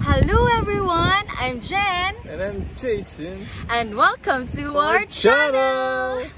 Hello everyone, I'm Jen And I'm Jason. and welcome to our, channel. channel.